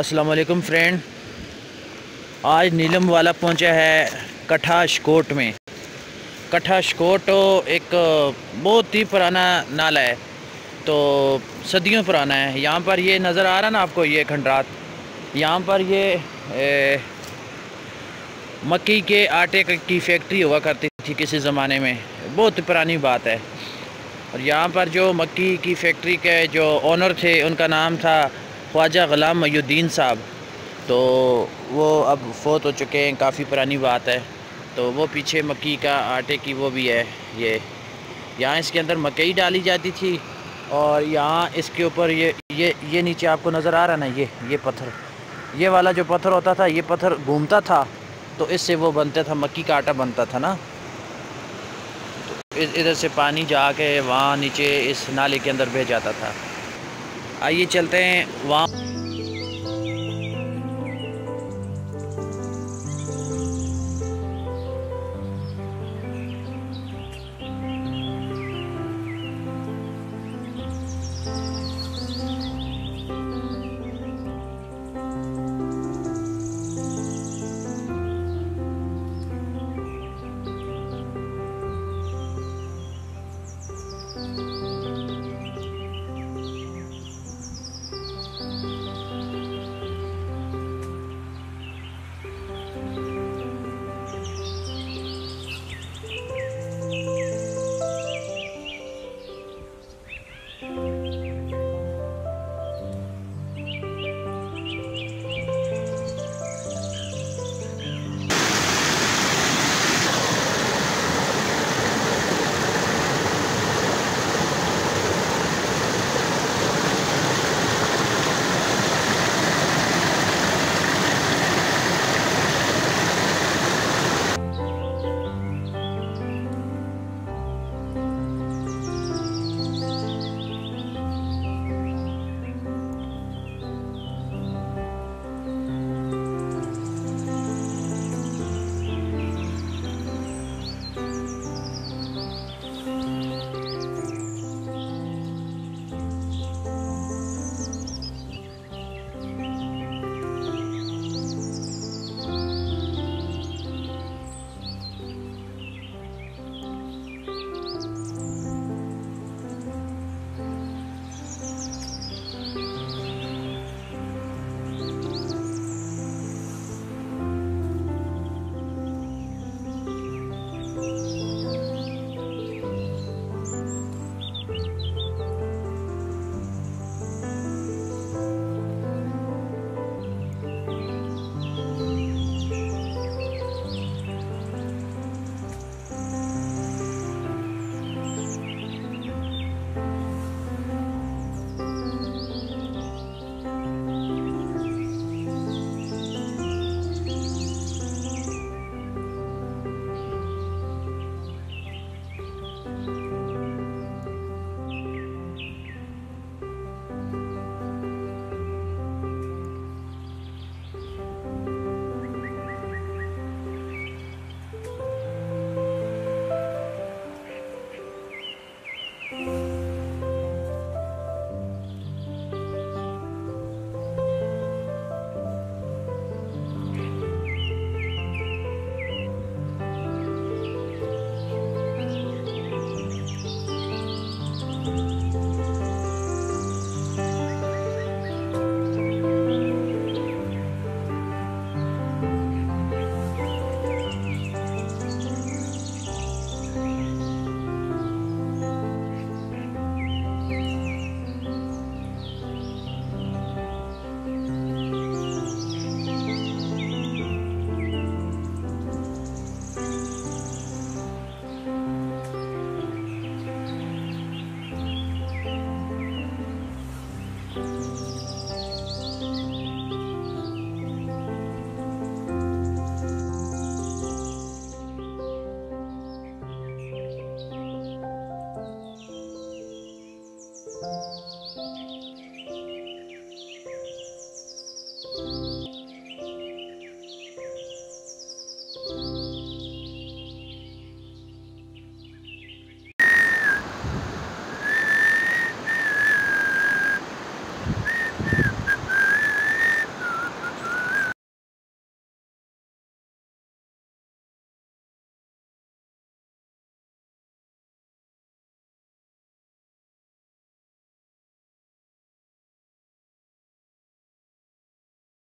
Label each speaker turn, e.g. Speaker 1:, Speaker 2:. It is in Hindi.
Speaker 1: अस्सलाम वालेकुम फ्रेंड। आज नीलम वाला पहुँचा है कठा शकोट में। कठा शकोट एक बहुत ही पुराना नाला है। तो सदियों पुराना है। यहाँ पर ये नज़र आ रहा ना आपको ये खंडरात यहाँ पर ये ए, मक्की के आटे की फैक्ट्री हुआ करती थी किसी ज़माने में। बहुत पुरानी बात है। और यहाँ पर जो मक्की की फैक्ट्री के जो ओनर थे उनका नाम था ख्वाजा ग़ुलाम मयुद्दीन साहब। तो वो अब फोत हो चुके हैं, काफ़ी पुरानी बात है। तो वो पीछे मक्की का आटे की वो भी है, ये। यहाँ इसके अंदर मकई डाली जाती थी और यहाँ इसके ऊपर ये ये ये नीचे आपको नज़र आ रहा ना, ये ये पत्थर। ये वाला जो पत्थर होता था, ये पत्थर घूमता था तो इससे वो बनता था, मक्की का आटा बनता था ना। तो इधर से पानी जाके वहाँ नीचे इस नाले के अंदर बह जाता था। आइए चलते हैं वहाँ